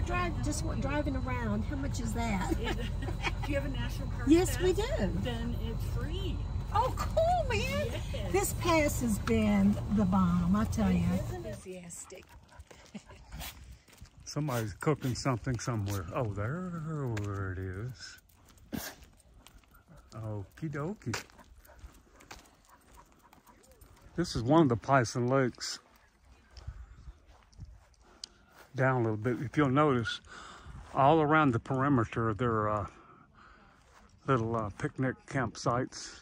we're driving, just wa- driving around. How much is that? It, if you have a national park Yes, pass, we do. Then it's free. Oh, cool, man. Yes. This pass has been the bomb, I tell you. Enthusiastic. Somebody's cooking something somewhere. Oh, there it is. Okie dokie. This is one of the Payson Lakes. Down a little bit. If you'll notice, all around the perimeter, there are uh, little uh, picnic campsites.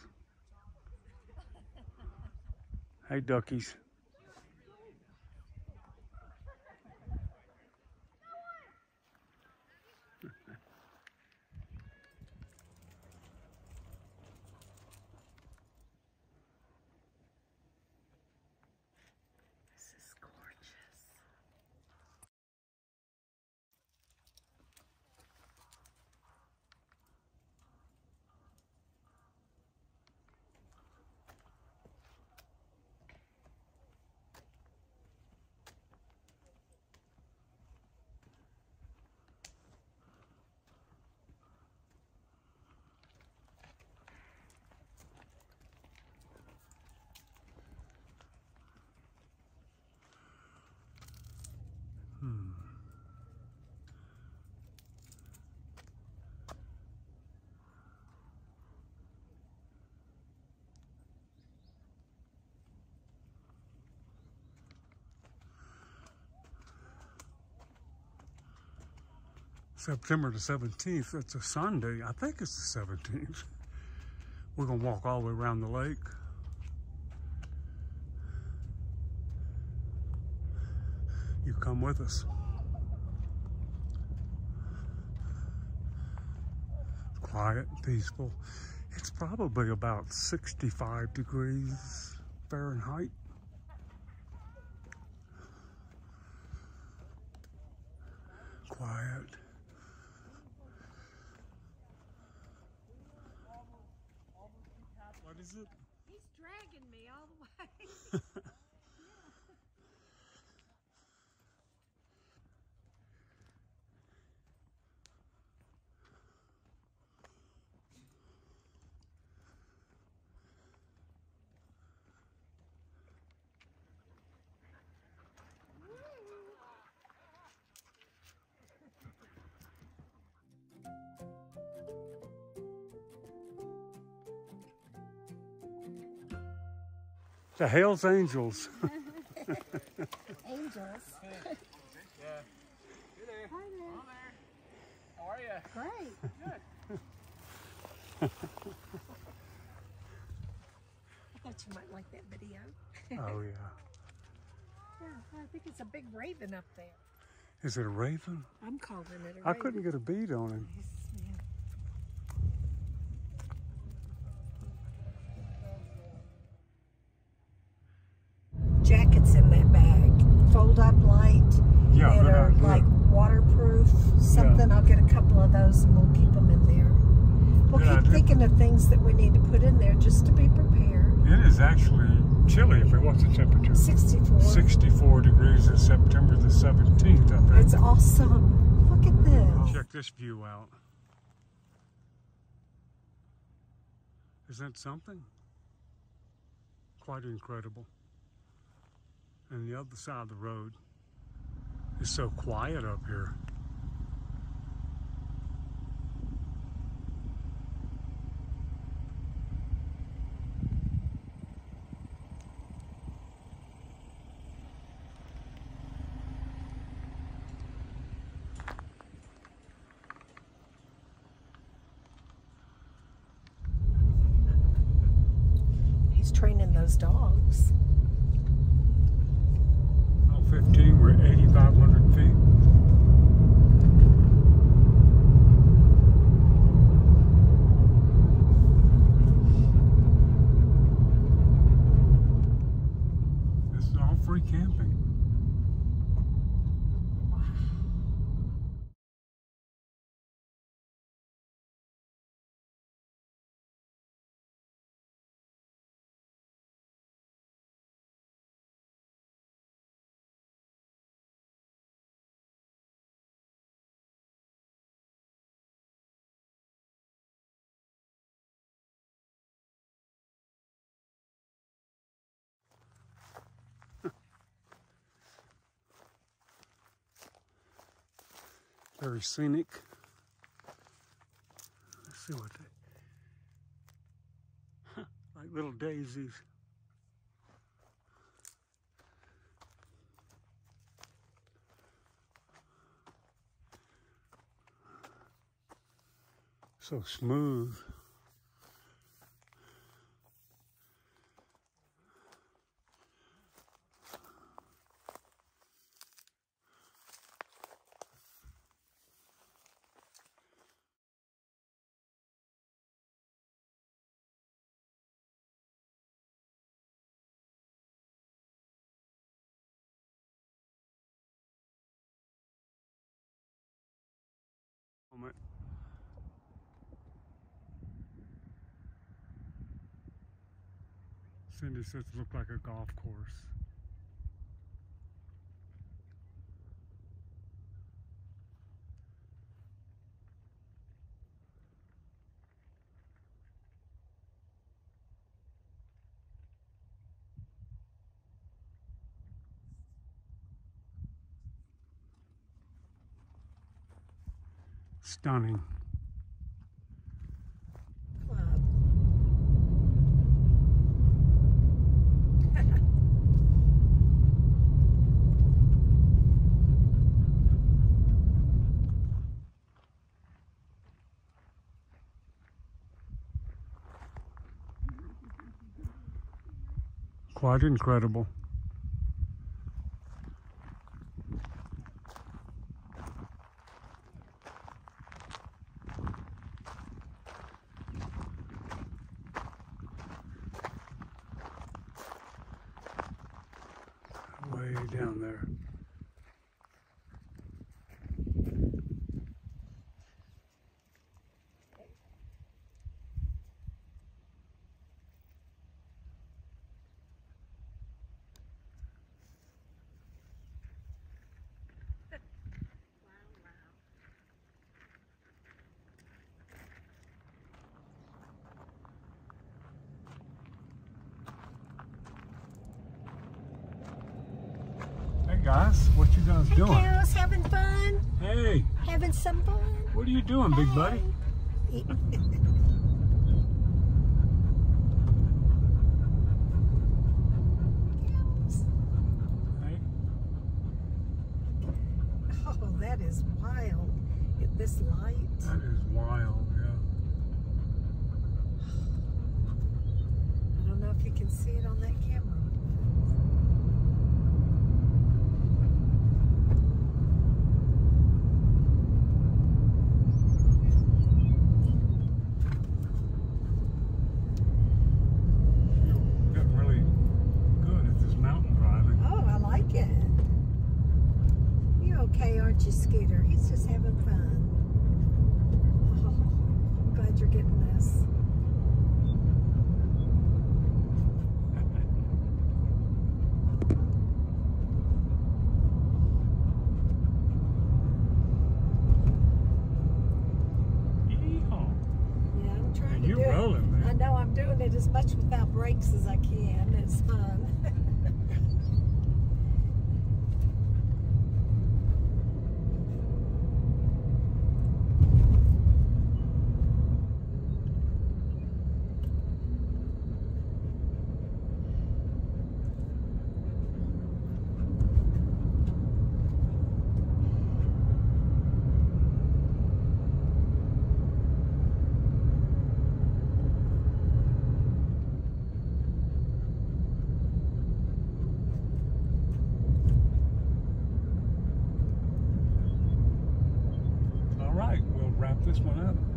Hey, duckies. September the 17th. It's a Sunday. I think it's the 17th. We're going to walk all the way around the lake. You come with us. Quiet, peaceful. It's probably about 65 degrees Fahrenheit. Quiet. What He's dragging me all the way. The Hells Angels. Angels. Yeah. Hey there. Hi there. On there. How are you? Great. Good. I thought you might like that video. oh, yeah. Yeah, I think it's a big raven up there. Is it a raven? I'm calling it a raven. I couldn't get a bead on him. Yes, man. Jackets in that bag. Fold up light. Yeah, that are not like waterproof. Something. I'll get a couple of those and we'll keep them in there. We'll Good keep thinking of things that we need to put in there just to be prepared. It is actually chilly. If it what's the temperature? 64. 64 degrees is September the 17th up there. It's awesome. Look at this. Check this view out. Isn't that something? Quite incredible. And the other side of the road is so quiet up here. He's training those dogs. Oh, 15, we're 8,500 feet. This is all free camping. Very scenic. Let's see what they, like little daisies. So smooth. Cindy says it looked like a golf course. Stunning. Quite incredible. Way down there. Guys, what you guys Hey, doing? cows, having fun? Hey, Having some fun? what are you doing, big buddy? Hey. Oh, that is wild. This light. that is wild, yeah. I don't know if you can see it on that camera. You're getting really good at this mountain driving. Oh, I like it. You're okay, aren't you, Scooter? He's just having fun. Oh, glad you're getting this. Yeehaw. Yeah, I'm trying And to you're rolling, it. man. I know I'm doing it as much without brakes as I can. It's fun. All right, we'll wrap this one up.